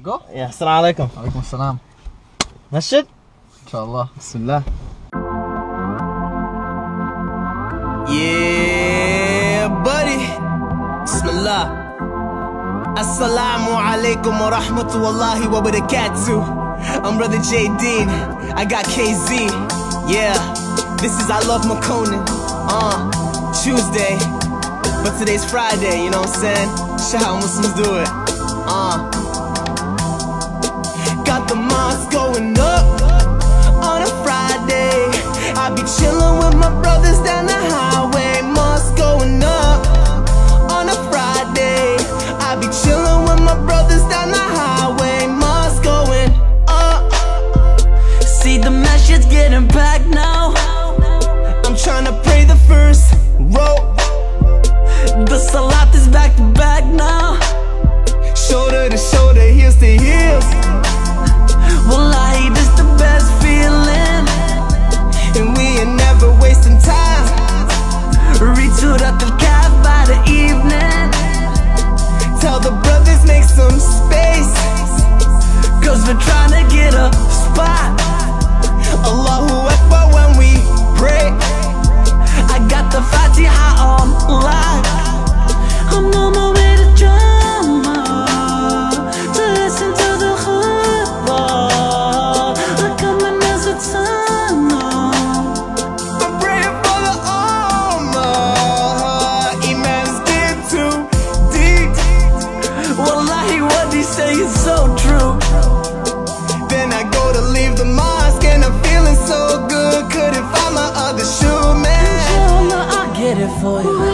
go? Yeah, assalamu alaikum. Alaikum assalam. Masjid? Inshallah. Bismillah. Yeah, buddy. Bismillah. Assalamu alaikum wa rahmatullahi wa barakatuh. I'm brother Jae Deen. I got KZ. Yeah, this is I Love McConan. Uh, Tuesday. But today's Friday, you know what I'm saying? Show how Muslims do it. Uh, the mosque going for trying to get a spot. Allahu Akbar when we pray. I got the Fatiha on lock I'm on my drama. The I got my nails I'm praying for the too deep Wallahi what say so true. Then I go to leave the mosque and I'm feeling so good. Couldn't find my other shoe, man. You tell me I'll get it for you.